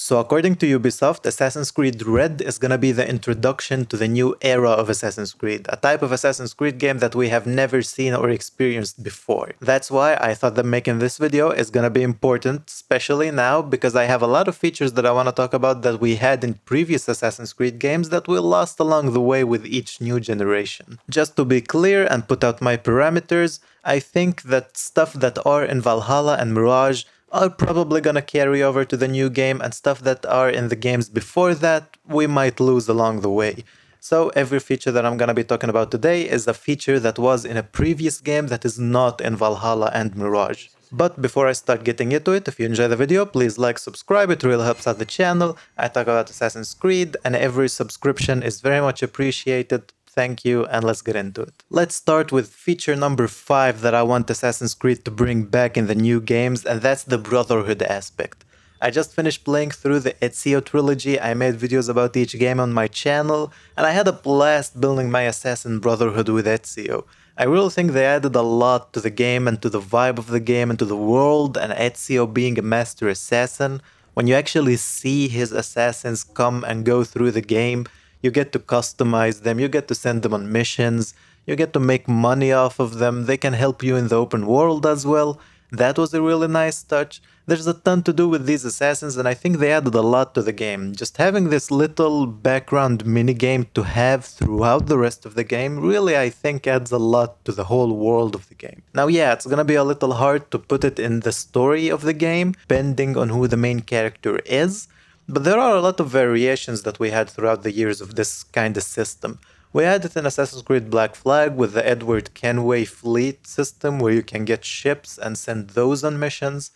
So according to Ubisoft, Assassin's Creed Red is gonna be the introduction to the new era of Assassin's Creed, a type of Assassin's Creed game that we have never seen or experienced before. That's why I thought that making this video is gonna be important, especially now because I have a lot of features that I wanna talk about that we had in previous Assassin's Creed games that we lost along the way with each new generation. Just to be clear and put out my parameters, I think that stuff that are in Valhalla and Mirage are probably gonna carry over to the new game and stuff that are in the games before that we might lose along the way. So every feature that I'm gonna be talking about today is a feature that was in a previous game that is not in Valhalla and Mirage. But before I start getting into it, if you enjoy the video, please like, subscribe, it really helps out the channel. I talk about Assassin's Creed and every subscription is very much appreciated thank you, and let's get into it. Let's start with feature number 5 that I want Assassin's Creed to bring back in the new games, and that's the Brotherhood aspect. I just finished playing through the Ezio trilogy, I made videos about each game on my channel, and I had a blast building my Assassin Brotherhood with Ezio. I really think they added a lot to the game and to the vibe of the game and to the world, and Ezio being a master assassin, when you actually see his assassins come and go through the game, you get to customize them, you get to send them on missions, you get to make money off of them, they can help you in the open world as well. That was a really nice touch. There's a ton to do with these assassins and I think they added a lot to the game. Just having this little background minigame to have throughout the rest of the game really I think adds a lot to the whole world of the game. Now yeah, it's gonna be a little hard to put it in the story of the game, depending on who the main character is, but there are a lot of variations that we had throughout the years of this kind of system. We had it in Assassin's Creed Black Flag with the Edward Kenway fleet system where you can get ships and send those on missions.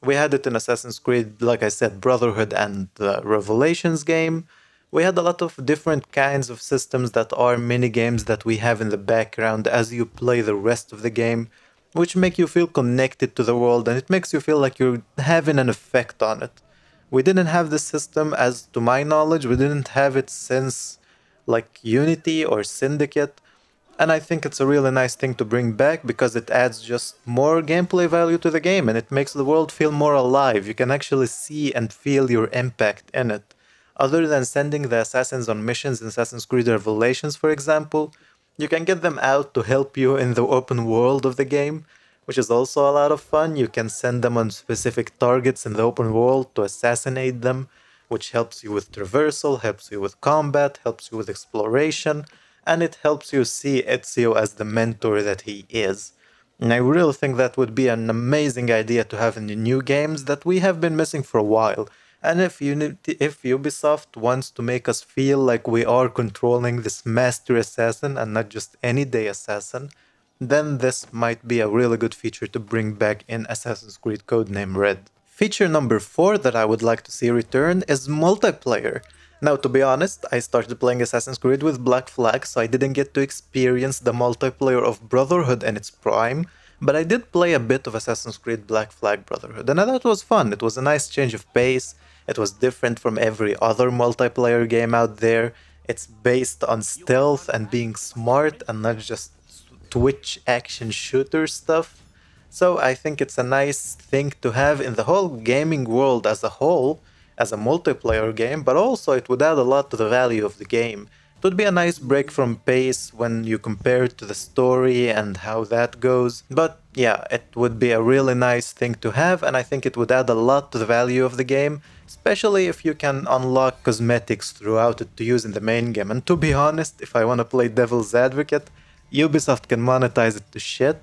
We had it in Assassin's Creed, like I said, Brotherhood and the Revelations game. We had a lot of different kinds of systems that are mini games that we have in the background as you play the rest of the game, which make you feel connected to the world and it makes you feel like you're having an effect on it we didn't have this system as to my knowledge we didn't have it since like unity or syndicate. And i think it's a really nice thing to bring back because it adds just more gameplay value to the game and it makes the world feel more alive. You can actually see and feel your impact in it. Other than sending the assassins on missions in assassin's creed revelations for example you can get them out to help you in the open world of the game which is also a lot of fun. You can send them on specific targets in the open world to assassinate them, which helps you with traversal, helps you with combat, helps you with exploration, and it helps you see Ezio as the mentor that he is. And I really think that would be an amazing idea to have in the new games that we have been missing for a while. And if Unity, if Ubisoft wants to make us feel like we are controlling this master assassin and not just any day assassin, then this might be a really good feature to bring back in Assassin's Creed Codename Red. Feature number 4 that I would like to see return is multiplayer. Now to be honest, I started playing Assassin's Creed with Black Flag so I didn't get to experience the multiplayer of Brotherhood in its prime, but I did play a bit of Assassin's Creed Black Flag Brotherhood and it was fun, it was a nice change of pace, it was different from every other multiplayer game out there, it's based on stealth and being smart and not just Twitch action shooter stuff. So I think it's a nice thing to have in the whole gaming world as a whole, as a multiplayer game, but also it would add a lot to the value of the game. It would be a nice break from pace when you compare it to the story and how that goes. But yeah, it would be a really nice thing to have and I think it would add a lot to the value of the game, especially if you can unlock cosmetics throughout it to use in the main game. And to be honest, if I want to play devil's advocate, Ubisoft can monetize it to shit.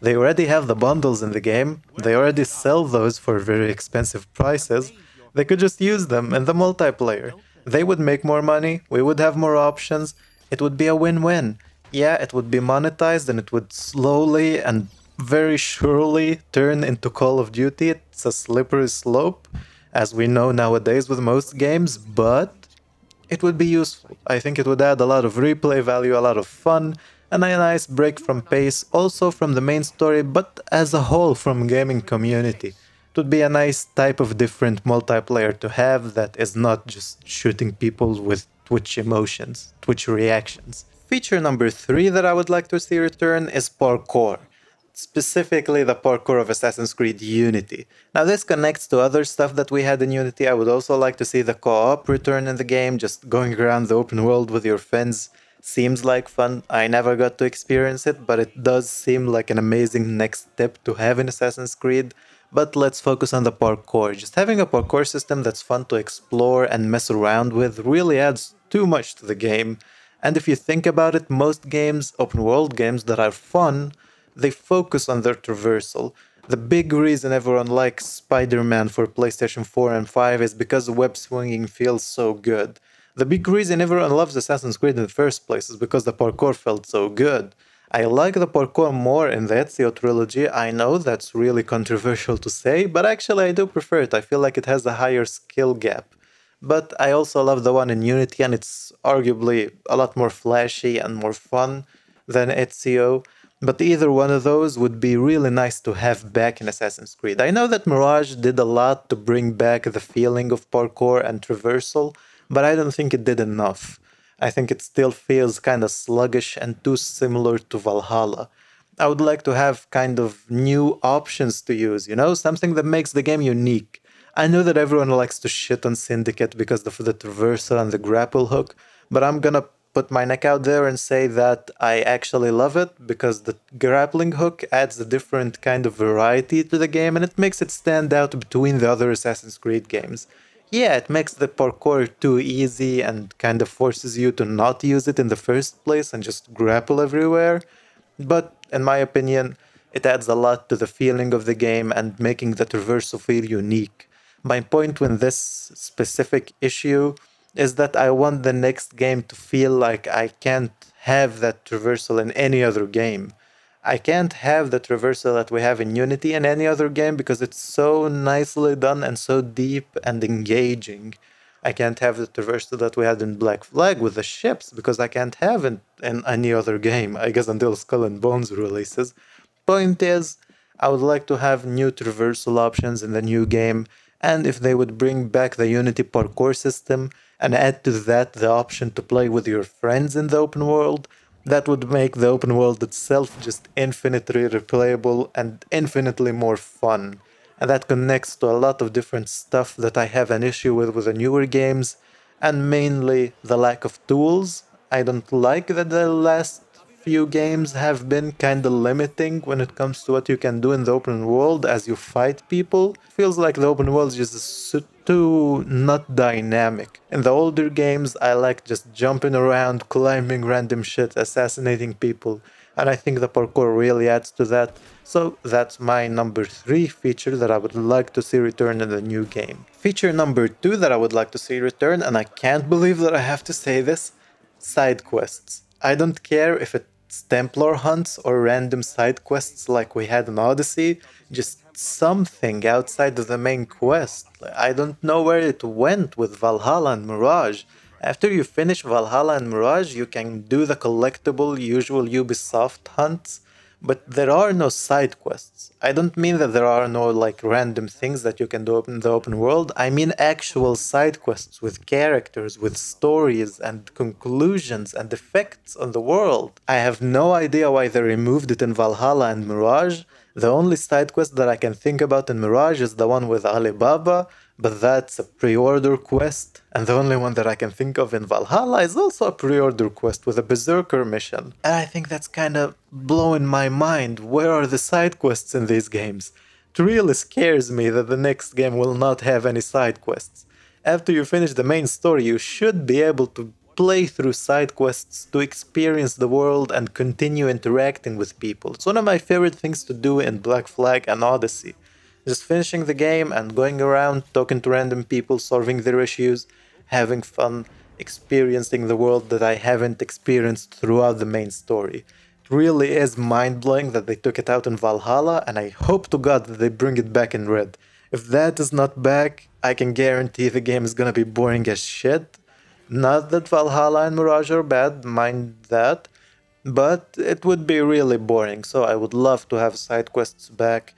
They already have the bundles in the game, they already sell those for very expensive prices. They could just use them in the multiplayer. They would make more money, we would have more options, it would be a win-win. Yeah, it would be monetized and it would slowly and very surely turn into Call of Duty. It's a slippery slope, as we know nowadays with most games, but it would be useful. I think it would add a lot of replay value, a lot of fun, and a nice break from pace, also from the main story, but as a whole from gaming community. It would be a nice type of different multiplayer to have that is not just shooting people with Twitch emotions, Twitch reactions. Feature number 3 that I would like to see return is parkour. specifically the parkour of Assassin's Creed Unity. Now, this connects to other stuff that we had in Unity. I would also like to see the co op return in the game, just going around the open world with your friends. Seems like fun. I never got to experience it, but it does seem like an amazing next step to have in Assassin's Creed. But let's focus on the parkour. Just having a parkour system that's fun to explore and mess around with really adds too much to the game. And if you think about it, most games, open world games that are fun, they focus on their traversal. The big reason everyone likes Spider Man for PlayStation 4 and 5 is because web swinging feels so good. The big reason everyone loves Assassin's Creed in the first place is because the parkour felt so good. I like the parkour more in the Ezio trilogy. I know that's really controversial to say, but actually I do prefer it. I feel like it has a higher skill gap. But I also love the one in Unity, and it's arguably a lot more flashy and more fun than Ezio. But either one of those would be really nice to have back in Assassin's Creed. I know that Mirage did a lot to bring back the feeling of parkour and traversal, but I don't think it did enough. I think it still feels kind of sluggish and too similar to Valhalla. I would like to have kind of new options to use, you know, something that makes the game unique. I know that everyone likes to shit on Syndicate because of the traversal and the grapple hook, but I'm gonna put my neck out there and say that I actually love it because the grappling hook adds a different kind of variety to the game and it makes it stand out between the other Assassin's Creed games. Yeah, it makes the parkour too easy and kind of forces you to not use it in the first place and just grapple everywhere. But in my opinion, it adds a lot to the feeling of the game and making the traversal feel unique. My point with this specific issue is that I want the next game to feel like I can't have that traversal in any other game. I can't have the traversal that we have in Unity in any other game because it's so nicely done and so deep and engaging. I can't have the traversal that we had in Black Flag with the ships because I can't have it in any other game, I guess until Skull and Bones releases. Point is, I would like to have new traversal options in the new game, and if they would bring back the Unity parkour system, and add to that the option to play with your friends in the open world, that would make the open world itself just infinitely replayable and infinitely more fun. And that connects to a lot of different stuff that I have an issue with with the newer games, and mainly the lack of tools. I don't like that the last few games have been kinda limiting when it comes to what you can do in the open world as you fight people. Feels like the open world is just too not dynamic. In the older games, I like just jumping around, climbing random shit, assassinating people, and I think the parkour really adds to that. So that's my number three feature that I would like to see return in the new game. Feature number two that I would like to see return, and I can't believe that I have to say this, side quests. I don't care if it Templar hunts or random side quests like we had in Odyssey, just something outside of the main quest. I don't know where it went with Valhalla and Mirage. After you finish Valhalla and Mirage, you can do the collectible usual Ubisoft hunts, but there are no side quests. I don't mean that there are no like random things that you can do in the open world. I mean actual side quests with characters, with stories and conclusions and effects on the world. I have no idea why they removed it in Valhalla and Mirage. The only side quest that I can think about in Mirage is the one with Ali Baba, but that's a pre-order quest, and the only one that I can think of in Valhalla is also a pre-order quest with a Berserker mission. And I think that's kind of blowing my mind. Where are the side quests in these games? It really scares me that the next game will not have any side quests. After you finish the main story, you should be able to play through side quests to experience the world and continue interacting with people. It's one of my favorite things to do in Black Flag and Odyssey just finishing the game and going around talking to random people, solving their issues, having fun, experiencing the world that I haven't experienced throughout the main story. It really is mind blowing that they took it out in Valhalla, and I hope to God that they bring it back in Red. If that is not back, I can guarantee the game is gonna be boring as shit. Not that Valhalla and Mirage are bad, mind that, but it would be really boring, so I would love to have side quests back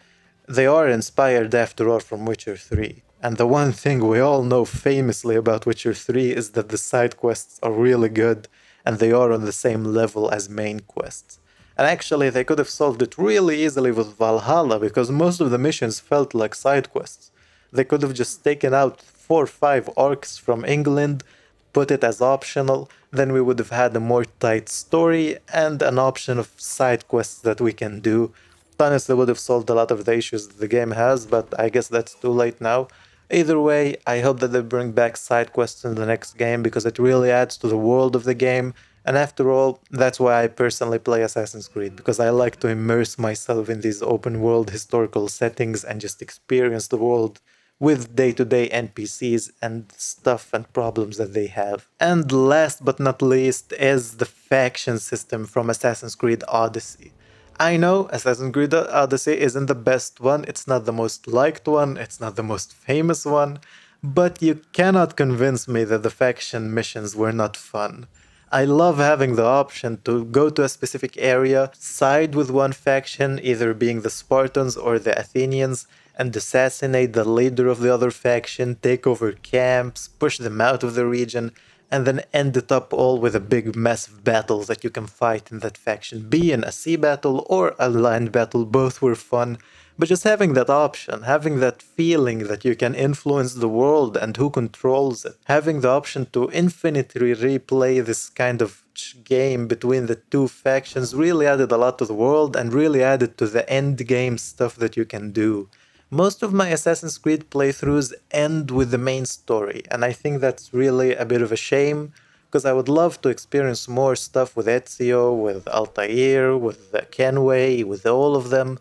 they are inspired after all from Witcher 3. And the one thing we all know famously about Witcher 3 is that the side quests are really good and they are on the same level as main quests. And actually, they could have solved it really easily with Valhalla because most of the missions felt like side quests. They could have just taken out four or five orcs from England, put it as optional, then we would have had a more tight story and an option of side quests that we can do. Honestly, would have solved a lot of the issues the game has, but I guess that's too late now. Either way, I hope that they bring back side quests in the next game because it really adds to the world of the game. And after all, that's why I personally play Assassin's Creed because I like to immerse myself in these open world historical settings and just experience the world with day to day NPCs and stuff and problems that they have. And last but not least is the faction system from Assassin's Creed Odyssey. I know Assassin's Creed Odyssey isn't the best one, it's not the most liked one, it's not the most famous one, but you cannot convince me that the faction missions were not fun. I love having the option to go to a specific area, side with one faction, either being the Spartans or the Athenians, and assassinate the leader of the other faction, take over camps, push them out of the region, and then end it up all with a big massive battle that you can fight in that faction. Be in a sea battle or a land battle, both were fun. But just having that option, having that feeling that you can influence the world and who controls it, having the option to infinitely replay this kind of game between the two factions really added a lot to the world and really added to the end game stuff that you can do. Most of my Assassin's Creed playthroughs end with the main story, and I think that's really a bit of a shame because I would love to experience more stuff with Ezio, with Altair, with Kenway, with all of them.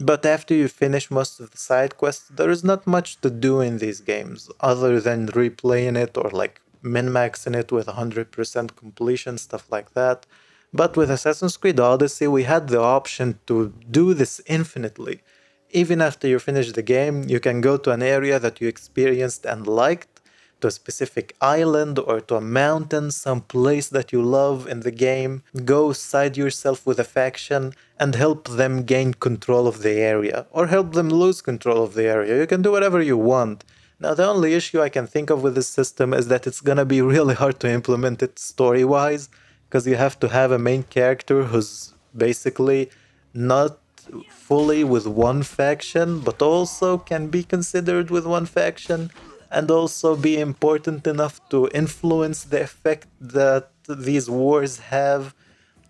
But after you finish most of the side quests, there is not much to do in these games other than replaying it or like min-maxing it with 100% completion, stuff like that. But with Assassin's Creed Odyssey, we had the option to do this infinitely even after you finish the game, you can go to an area that you experienced and liked, to a specific island or to a mountain, some place that you love in the game, go side yourself with a faction and help them gain control of the area, or help them lose control of the area. You can do whatever you want. Now, the only issue I can think of with this system is that it's gonna be really hard to implement it story wise, because you have to have a main character who's basically not fully with one faction, but also can be considered with one faction, and also be important enough to influence the effect that these wars have.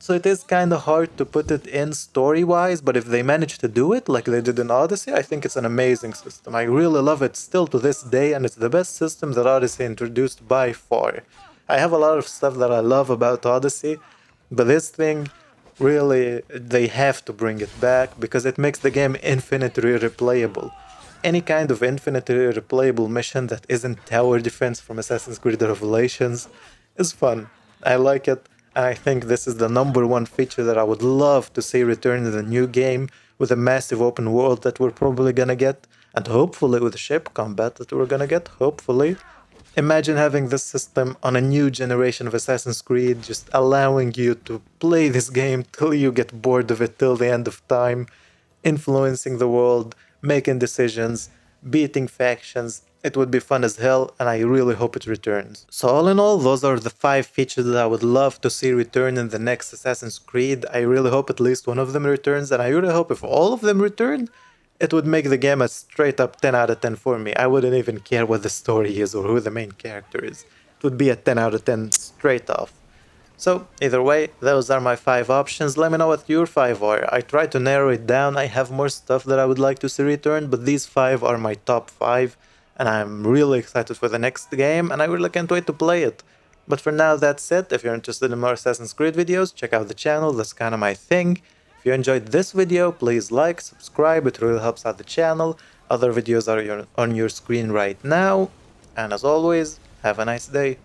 So it is kind of hard to put it in story wise, but if they manage to do it like they did in Odyssey, I think it's an amazing system. I really love it still to this day, and it's the best system that Odyssey introduced by far. I have a lot of stuff that I love about Odyssey, but this thing really they have to bring it back because it makes the game infinitely replayable. Any kind of infinitely replayable mission that isn't tower defense from Assassin's Creed Revelations is fun. I like it. I think this is the number one feature that I would love to see return in the new game with a massive open world that we're probably gonna get, and hopefully with ship combat that we're gonna get, hopefully. Imagine having this system on a new generation of Assassin's Creed, just allowing you to play this game till you get bored of it till the end of time, influencing the world, making decisions, beating factions. It would be fun as hell, and I really hope it returns. So, all in all, those are the five features that I would love to see return in the next Assassin's Creed. I really hope at least one of them returns, and I really hope if all of them return, it would make the game a straight up 10 out of 10 for me. I wouldn't even care what the story is or who the main character is. It would be a 10 out of 10 straight off. So, either way, those are my 5 options. Let me know what your 5 are. I tried to narrow it down. I have more stuff that I would like to see return, but these 5 are my top 5. And I'm really excited for the next game, and I really can't wait to play it. But for now, that's it. If you're interested in more Assassin's Creed videos, check out the channel. That's kind of my thing. If you enjoyed this video, please like, subscribe, it really helps out the channel. Other videos are on your screen right now. And as always, have a nice day.